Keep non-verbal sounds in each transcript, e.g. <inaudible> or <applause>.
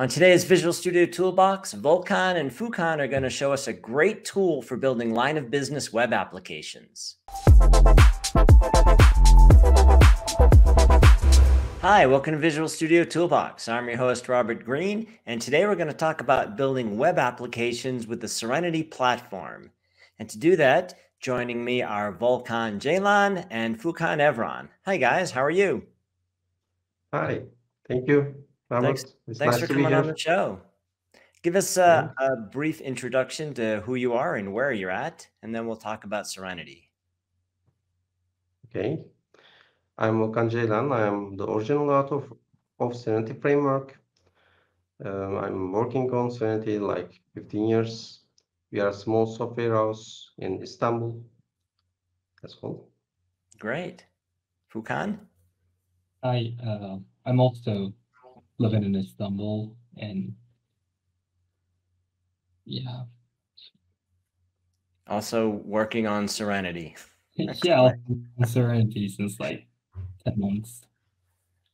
On today's Visual Studio Toolbox, Volkan and Furkan are going to show us a great tool for building line of business web applications. Hi, welcome to Visual Studio Toolbox. I'm your host, Robert Green, and today we're going to talk about building web applications with the Serenity platform. And to do that, joining me are Volkan Ceylan and Furkan Evran. Hi, guys. How are you? Hi. Thank you. Thanks, thanks nice for coming on the show. Give us a, a, brief introduction to who you are and where you're at, and then we'll talk about Serenity. Okay. I'm Volkan Ceylan. I am the original author of Serenity Framework. Um, I'm working on Serenity like 15 years. We are a small software house in Istanbul. That's all. Great. Furkan? Hi, uh, I'm also living in Istanbul and yeah. Also working on Serenity. <laughs> yeah, Serenity since like 10 months.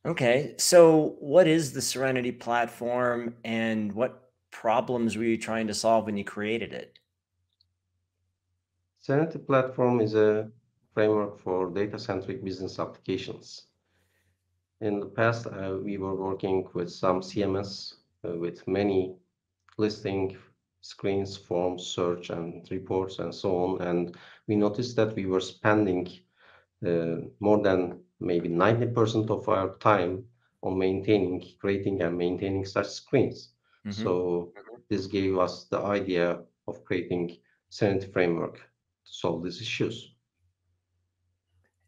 Okay, so what is the Serenity platform and what problems were you trying to solve when you created it? Serenity platform is a framework for data-centric business applications. In the past, uh, we were working with some CMS uh, with many listing screens, forms, search, and reports, and so on. And we noticed that we were spending uh, more than maybe 90% of our time on maintaining, creating, and maintaining such screens. Mm -hmm. So this gave us the idea of creating Serenity framework to solve these issues.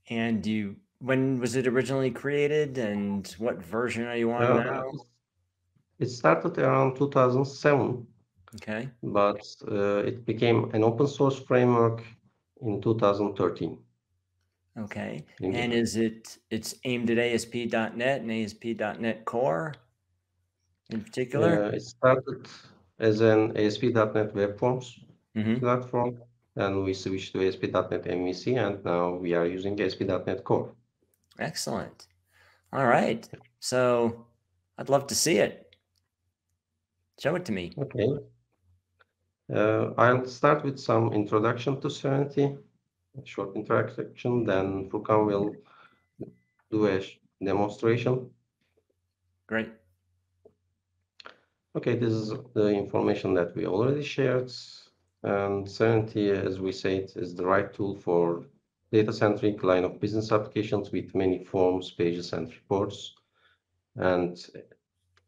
And you when was it originally created and what version are you on uh, now? It started around 2007. Okay. But uh, it became an open source framework in 2013. Okay. And is it it's aimed at ASP.NET and ASP.NET Core in particular? Uh, it started as an ASP.NET Web Forms mm -hmm. platform, and we switched to ASP.NET MVC, and now we are using ASP.NET Core. Excellent. All right. So I'd love to see it. Show it to me. Okay. Uh, I'll start with some introduction to Serenity, short introduction, then Furkan will do a demonstration. Great. Okay, this is the information that we already shared. And Serenity, as we said, is the right tool for data-centric line of business applications with many forms, pages, and reports. And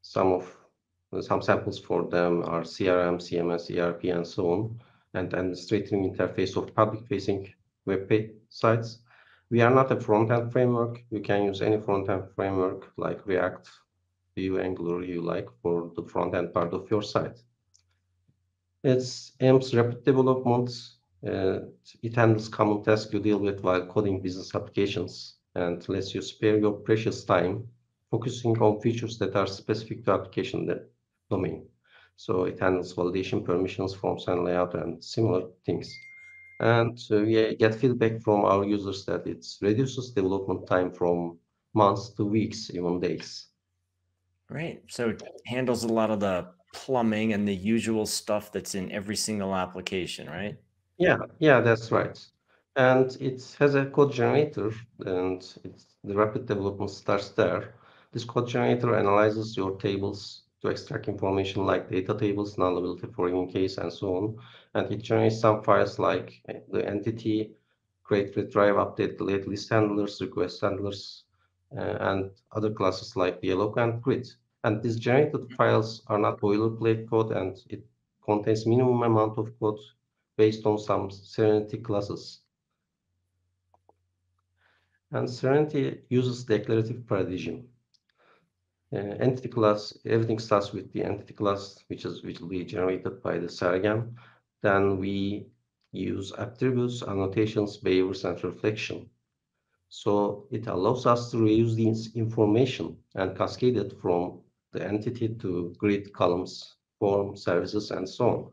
some of some samples for them are CRM, CMS, ERP, and so on, and administrative interface of public-facing web sites. We are not a front-end framework. You can use any front-end framework like React, Vue, Angular you like for the front-end part of your site. It's aims rapid development it handles common tasks you deal with while coding business applications and lets you spare your precious time focusing on features that are specific to application domain. So it handles validation, permissions, forms, and layout, and similar things. And uh, we get feedback from our users that it reduces development time from months to weeks, even days. Right. So it handles a lot of the plumbing and the usual stuff that's in every single application, right? Yeah, yeah, that's right. And it has a code generator, and it's, the rapid development starts there. This code generator analyzes your tables to extract information like data tables, nullability, foreign keys, and so on. And it generates some files like the entity, create, retrieve, update, delete, list handlers, request handlers, uh, and other classes like dialog and grid. And these generated files are not boilerplate code, and it contains minimum amount of code based on some Serenity classes. And Serenity uses declarative paradigm. Uh, entity class, everything starts with the entity class, which is which will be generated by the Sergen. Then we use attributes, annotations, behaviors, and reflection. So it allows us to reuse this information and cascade it from the entity to grid columns, form, services, and so on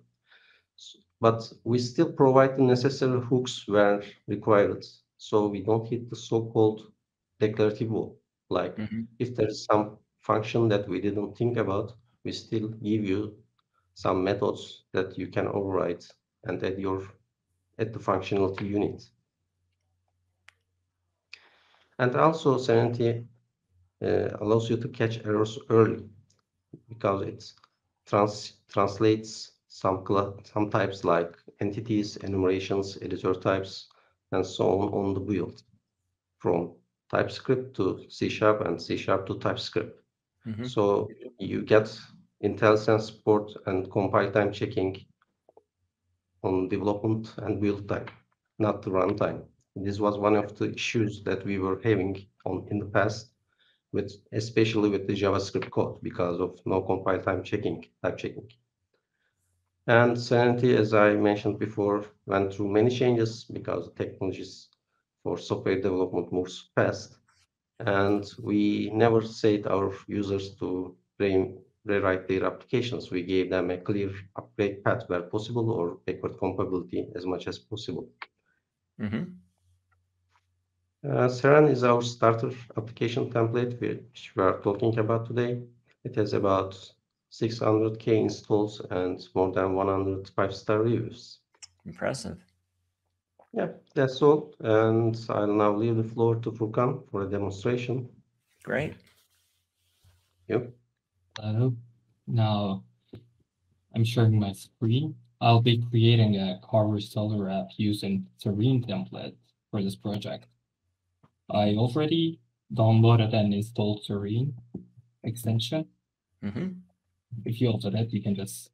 but we still provide the necessary hooks where required. So we don't hit the so-called declarative wall. Like mm -hmm. if there's some function that we didn't think about, we still give you some methods that you can override and add your add the functionality need. And also Serenity uh, allows you to catch errors early because it trans translates some some types like entities, enumerations, editor types, and so on on the build from TypeScript to C Sharp and C Sharp to TypeScript. Mm -hmm. So you get IntelliSense support and compile time checking on development and build time, not the runtime. This was one of the issues that we were having on in the past, with especially with the JavaScript code because of no compile time checking, type checking. And Serenity, as I mentioned before, went through many changes because technologies for software development moves fast. And we never said our users to rewrite their applications. We gave them a clear upgrade path where possible or backward compatibility as much as possible. Mm -hmm. uh, Serene is our starter application template, which we are talking about today. It has about 600k installs and more than 100 five-star reviews. Impressive. Yeah, that's all. And I'll now leave the floor to Furkan for a demonstration. Great. Yep. Hello. Now I'm sharing my screen. I'll be creating a car reseller app using Serene template for this project. I already downloaded and installed Serene extension. Mm -hmm. If you also that, you can just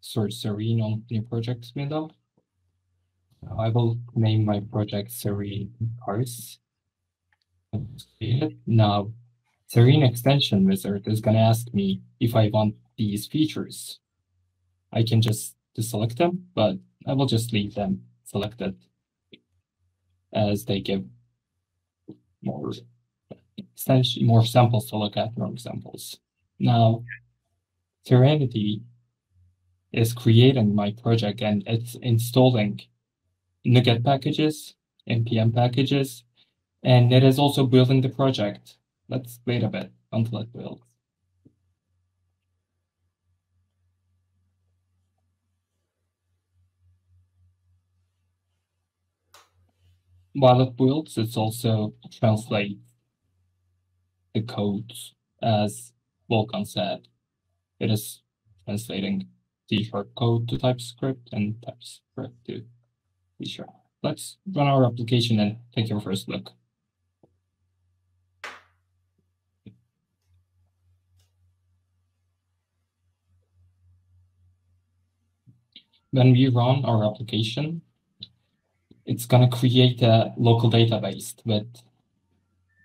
search Serene on new projects window. I will name my project Serene Cars. Now Serene extension wizard is going to ask me if I want these features. I can just deselect them, but I will just leave them selected as they give more more samples to look at, more examples. Now, Serenity is creating my project and it's installing NuGet packages, npm packages, and it is also building the project. Let's wait a bit until it builds. While it builds, it's also translate the codes as Volkan said. It is translating C-sharp code to TypeScript and TypeScript to C-sharp. Let's run our application and take your first look. when we run our application, it's going to create a local database with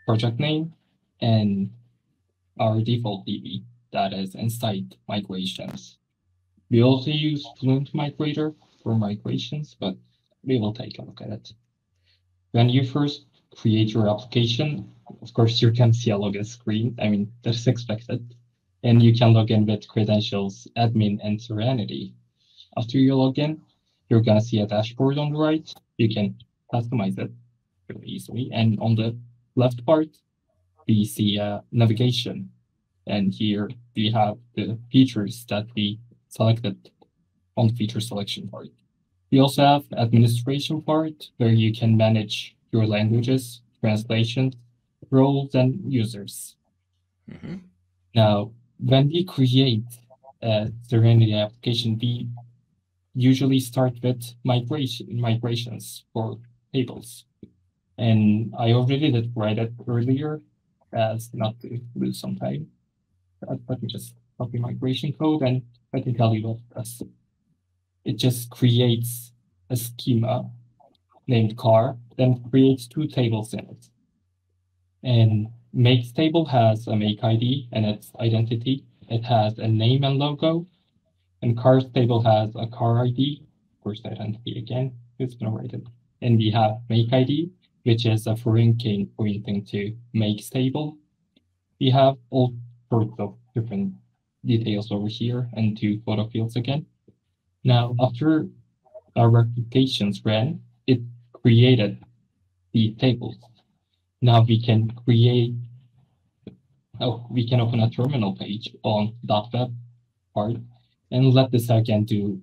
project name and our default DB that is inside migrations. We also use Fluent Migrator for migrations, but we will take a look at it. When you first create your application, of course, you can see a login screen. I mean, that's expected. And you can log in with credentials, admin, and Serenity. After you log in, you're gonna see a dashboard on the right. You can customize it really easily. And on the left part, we see uh, navigation. And here we have the features that we selected on the feature selection part. We also have administration part where you can manage your languages, translations, roles, and users. Mm -hmm. Now, when we create a Serenity application, we usually start with migration migrations for tables. And I already did write it earlier as not to lose some time. Uh, let me just copy migration code and I can tell you what it does. It just creates a schema named car, then creates two tables in it. And makes table has a make ID and its identity. It has a name and logo, and cars table has a car ID, of course, identity again, to write. And we have make ID, which is a foreign key pointing to makes table. We have all sorts of different details over here and two photo fields again. Now, after our applications ran, it created the tables. Now we can create, oh, we can open a terminal page on .web part and let this again do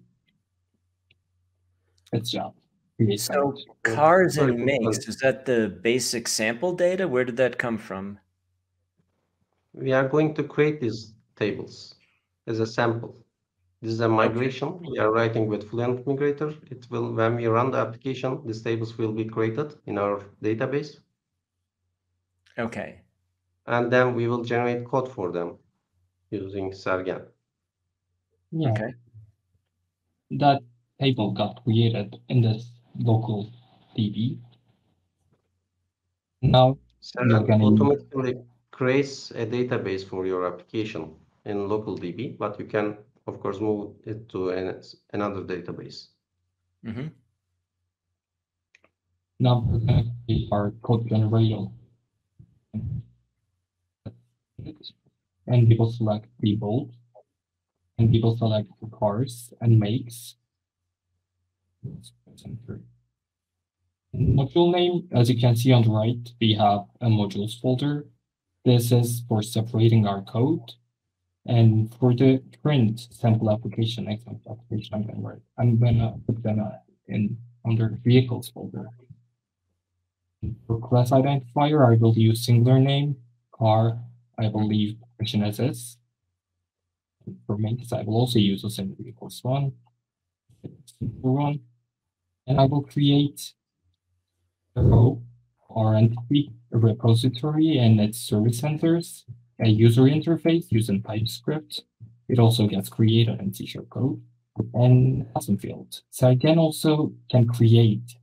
its job. So cars and makes, is that the basic sample data? Where did that come from? We are going to create these tables as a sample. This is a migration. We are writing with Fluent Migrator. It will, when we run the application, these tables will be created in our database, Okay. and then we will generate code for them using Sergen. Yeah, Okay. that table got created in this local DB. Now, Sergen gonna- automatically creates a database for your application in local DB, but you can, of course, move it to an, another database. hmm now we're gonna create our code generator. And people select the bold. And people select the cars and makes. Module name, as you can see on the right, we have a modules folder. This is for separating our code. And for the current sample application, example application, I'm gonna write, I'm gonna put them in under vehicles folder. For class identifier, I will use singular name, car, I will leave function as is. For makes, I will also use the same equals one. Simple one. And I will create a row entity, repository and its service centers, a user interface using TypeScript. It also gets created in C sharp code and custom field. So I can also can create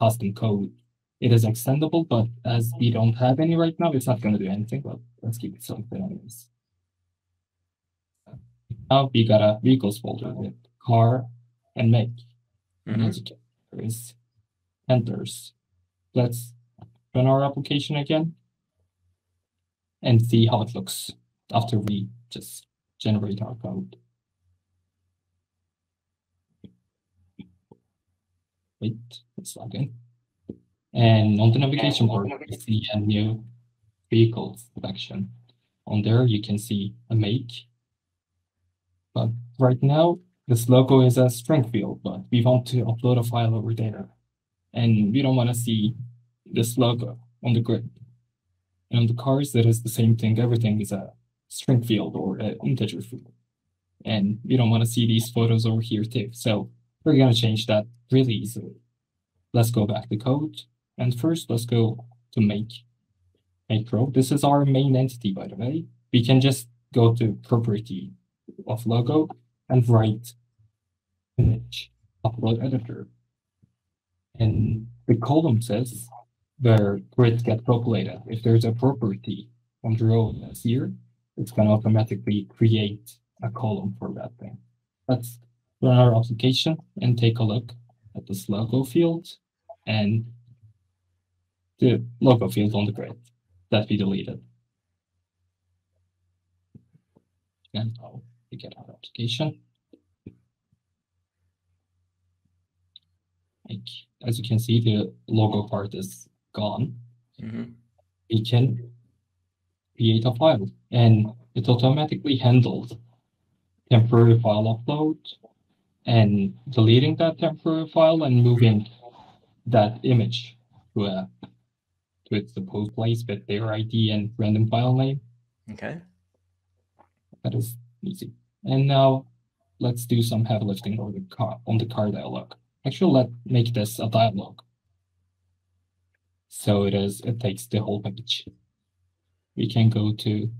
custom code it is extendable, but as we don't have any right now, it's not going to do anything, but let's keep it selected anyways. Now we got a vehicles folder with car and make. And hmm as you can, there is handlers. Let's run our application again and see how it looks after we just generate our code. Wait, let's log in. And on the navigation bar, you see a new vehicle selection. On there, you can see a make. But right now, this logo is a string field, but we want to upload a file over there. And we don't want to see this logo on the grid. And on the cars, it is the same thing. Everything is a string field or an integer field. And we don't want to see these photos over here too. So we're going to change that really easily. Let's go back to code. And first, let's go to make row. This is our main entity, by the way. We can just go to property of logo and write image upload editor. And the column says where grids get populated. If there's a property on the row that's here, it's gonna automatically create a column for that thing. Let's run our application and take a look at this logo field and the logo field on the grid that we deleted. And I'll get our application. Like, as you can see, the logo part is gone. hmm We can create a file and it automatically handles temporary file upload and deleting that temporary file and moving that image to a to its supposed place with their ID and random file name. Okay. That is easy. And now let's do some heavy lifting on the car on the car dialog. Actually, let make this a dialog. So it is it takes the whole page. We can go to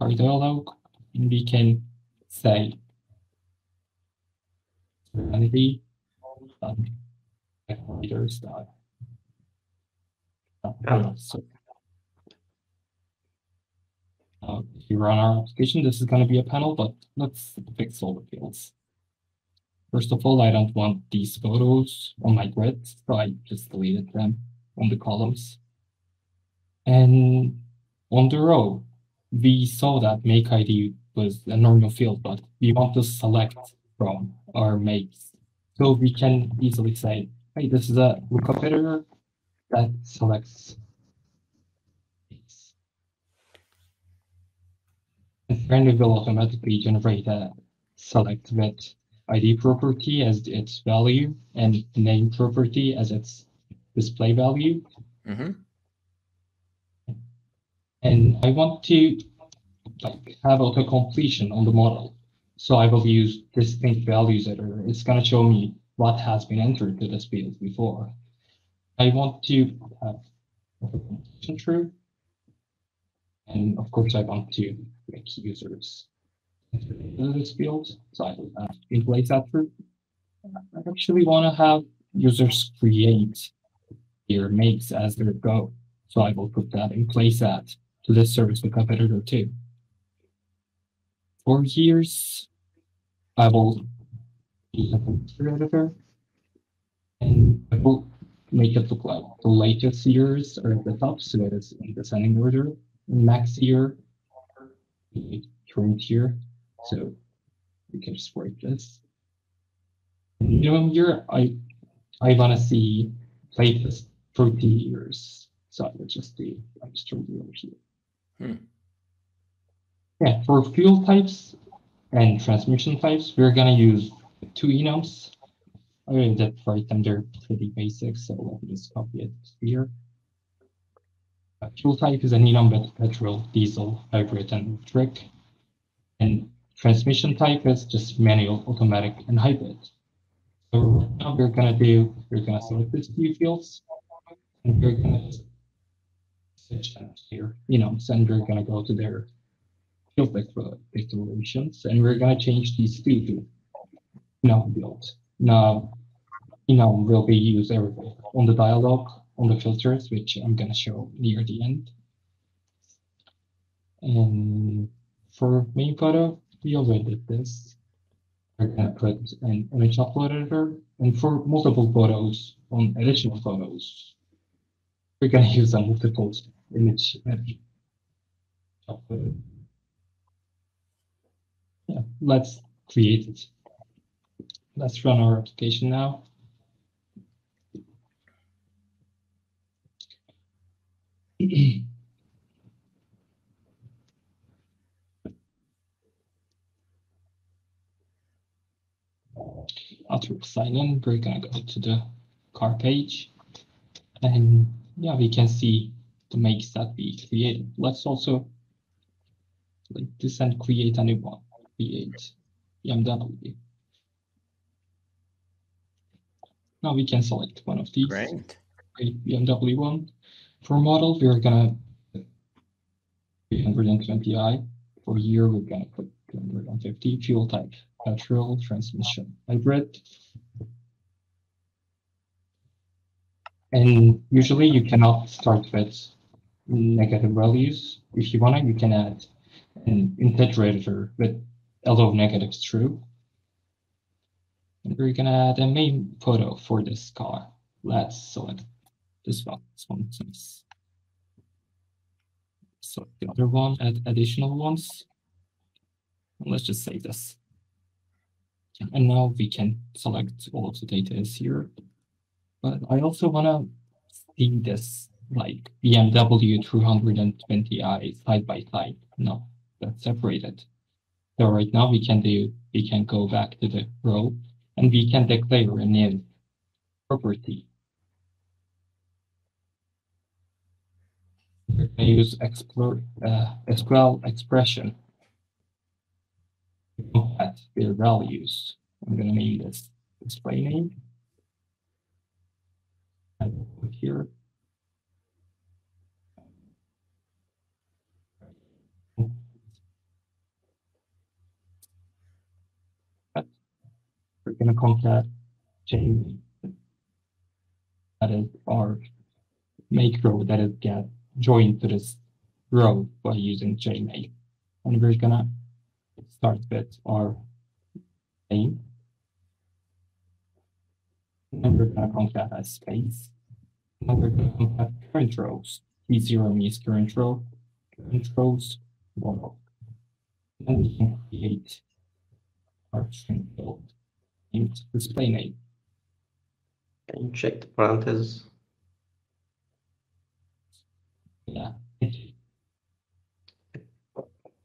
our dialog and we can say. So uh, if you run our application, this is going to be a panel, but let's fix all the fields. First of all, I don't want these photos on my grid, so I just deleted them on the columns. And on the row, we saw that make ID was a normal field, but we want to select from our makes. So we can easily say, hey, this is a lookup editor that selects these. Serenity will automatically generate a select with ID property as its value and name property as its display value. Mm-hmm. And I want to like have auto completion on the model. So I will use distinct values editor. It's going to show me what has been entered to this field before. I want to have auto completion true. And of course, I want to make users enter this field. So I will have in place that true. I actually want to have users create their makes as they go. So I will put that in place at to this service lookup editor too. For years, I will use a editor and I will make it look like the latest years are at the top, so it is in descending order. Max year, current year, so we can just write this. Minimum year, I I want to see latest 30 years. So I just do I just the over here. Hmm. Yeah, for fuel types and transmission types, we're gonna use two enums. I mean that right them they're pretty basic, so let me just copy it here. Uh, fuel type is an enum with petrol, diesel, hybrid, and electric. And transmission type is just manual, automatic, and hybrid. So now we're gonna do, we're gonna select these two fields, and we're gonna switch them here, you know, and we're gonna go to their field declar- declarations, and we're gonna change these two to no build. Now, you know, will be used everywhere on the dialog, on the filters, which I'm gonna show near the end. And for main photo, we already did this. We're gonna put an image upload editor, and for multiple photos on additional photos, we're gonna use a multiple image. Upload. Yeah, let's create it. Let's run our application now. After sign in, we're gonna go to the car page. And yeah, we can see the makes that we created. Let's also like this and create a new one. Create BMW. Now we can select one of these. Great. Create BMW one. For model, we're gonna 320i. For year, we're gonna put 250. Fuel type, petrol, transmission, hybrid. And usually you cannot start with negative values. If you wanna, you can add an integrator with although negatives true. And we're gonna add a main photo for this car. Let's select this one. This one the other one, add additional ones. And let's just save this. And now we can select all of the data is here. But I also wanna see this like BMW 320i side by side. No, that's separated. So right now we can do, we can go back to the row and we can declare a new property. We're gonna use explore, uh, SQL expression. to Concat their values. I'm gonna name this display name. Here. We're gonna concat Jamie. That is our make row that is get joined to this row by using JMake. And we're gonna start with our name. And we're gonna concat as space. And we're gonna concat current rows. T zero means current row, current rows, one. And we can create our string field named display name. Can you check the parentheses? Yeah.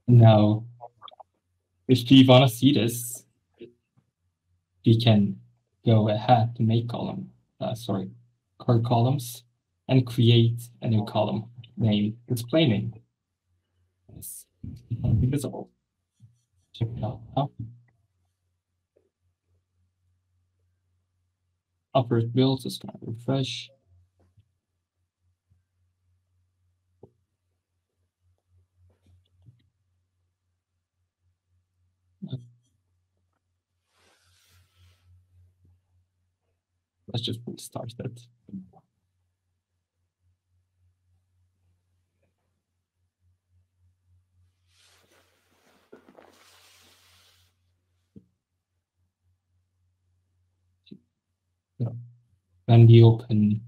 Now if we want to see this, we can go ahead to make column, uh, sorry, card columns and create a new column named display name. It's visible. Check it out now. Upper build going to refresh. Let's just restart that. When we open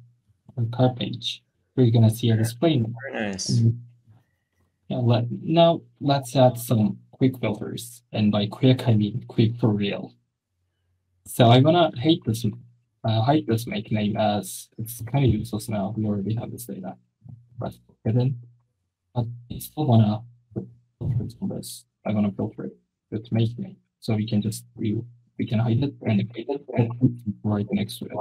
our card page, we're gonna see a display. Very nice. Mhm. Yeah, let, now let's add some quick filters. And by quick, I mean quick for real. So I'm gonna hide this, uh, hide this make name as it's kind of useless now. We already have this data. But hidden. But I still wanna put filters on this. I wanna filter it with make name. So we can just, we, we can hide it and hide it and right next to it.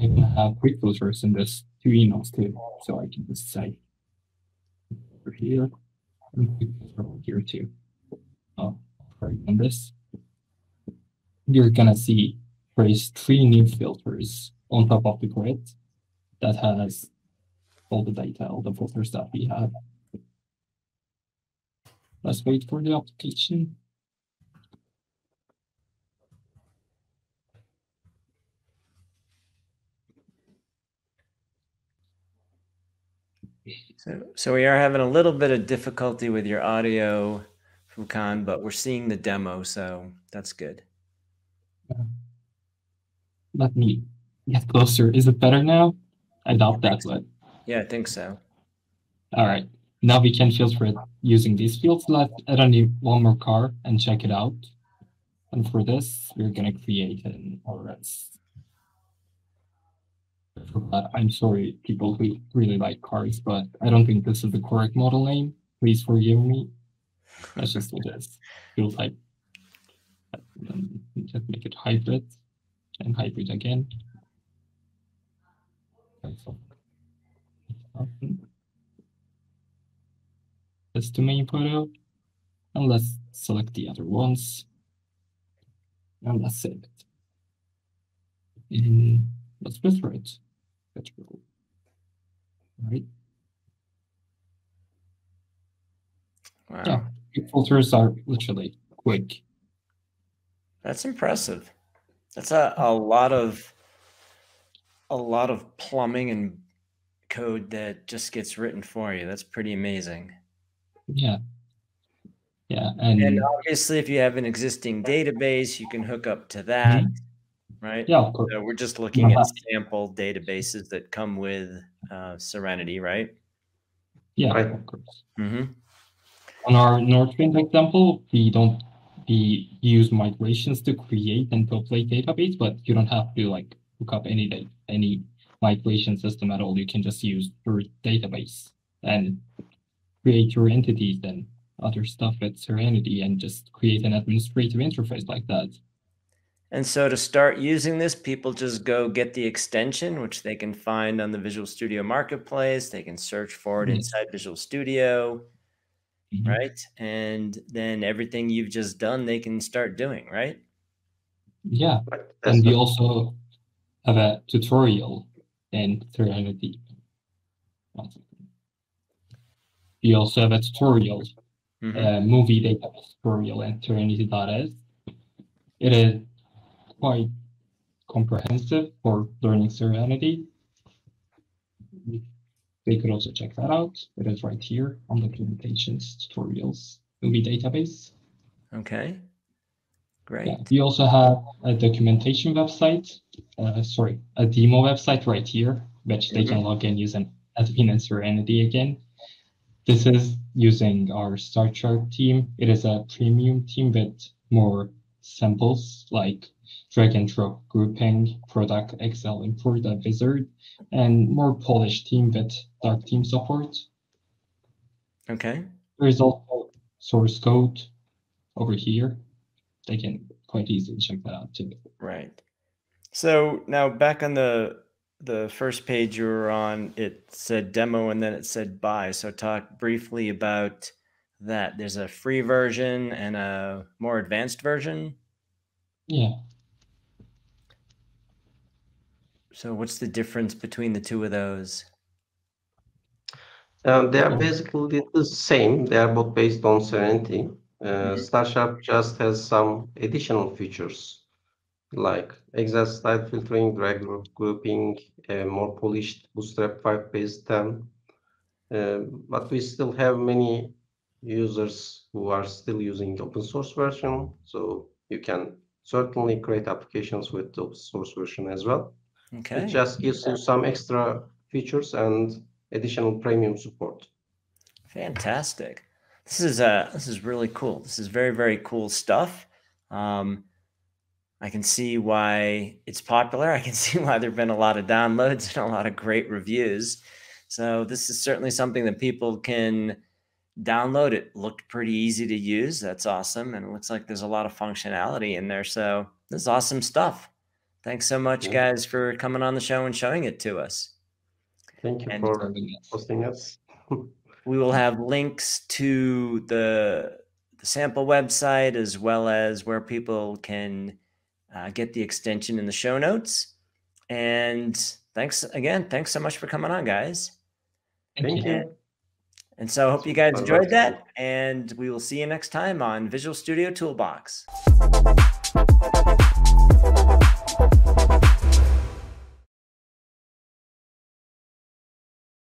I can have quick filters in this two emails too, so I can just say over here and quick filter over here too. Uh, right on this, you're gonna see there's three new filters on top of the grid that has all the data, all the filters that we have. Let's wait for the application. So, so we are having a little bit of difficulty with your audio Furkan, but we're seeing the demo, so that's good. Uh, let me get closer. Is it better now? I doubt that, but Yeah, I think so. all right. Now we can filter it using these fields. Let's add new one more car and check it out. And for this, we're gonna create an RS. Forgot. I'm sorry, people who really like cars, but I don't think this is the correct model name. Please forgive me. That's just what it is. Field type. And Just make it hybrid and hybrid again. That's the main photo. And let's select the other ones. And let's save it. And let's filter it. That's cool. Right. Wow. Yeah. Filters are literally quick. That's impressive. That's a, a lot of a lot of plumbing and code that just gets written for you. That's pretty amazing. Yeah. Yeah. And, And obviously if you have an existing database, you can hook up to mm-hmm. that, right? yeah, of course. So we're just looking at sample databases that come with uh, Serenity, right? Yeah, Right. of course. Mm-hmm. On our Northwind example, we don't we use migrations to create and populate database, but you don't have to like hook up any da- any migration system at all. You can just use your database and create your entities and other stuff with Serenity and just create an administrative interface like that. And so to start using this, people just go get the extension, which they can find on the Visual Studio Marketplace. They can search for it Yes. inside Visual Studio, Mhm. right? And then everything you've just done, they can start doing, right? Yeah, Right. and That's we the- also have a tutorial in Serenity. One second. We also have a tutorial Mhm. uh, movie database tutorial in Serenity.s. It is quite comprehensive for learning Serenity. They could also check that out. It is right here on the documentations, tutorials, movie database. Okay. Great. Yeah, we also have a documentation website, uh, sorry, a demo website right here, which they can log in using admin and Serenity again. This is using our StarSharp team. It is a premium team with more samples like drag and drop grouping, product Excel import, a wizard, and more polished team with dark team support. Okay. There is also source code over here, they can quite easily check that out too. Right. So now back on the the first page you were on, it said demo and then it said buy. So talk briefly about that. There's a free version and a more advanced version. Yeah. So what's the difference between the two of those? Um, they are basically the same. They are both based on Serenity. Uh, Mhm. StarSharp just has some additional features like exact style filtering, drag group grouping, a more polished Bootstrap 5 based theme. Uh, but we still have many users who are still using the open source version. So you can certainly create applications with the open source version as well. Okay. It just gives you some extra features and additional premium support. Fantastic. This is uh this is really cool. This is very very cool stuff. Um, I can see why it's popular. I can <laughs> see why there've been a lot of downloads and a lot of great reviews. So this is certainly something that people can download. It looked pretty easy to use. That's awesome, and it looks like there's a lot of functionality in there. So this is awesome stuff. Thanks so much, Yeah. guys, for coming on the show and showing it to us. Thank you And for hosting us. <laughs> we will have links to the, the sample website as well as where people can uh, get the extension in the show notes. And thanks again. Thanks so much for coming on, guys. Thank you. And so I hope you guys enjoyed that. And we will see you next time on Visual Studio Toolbox.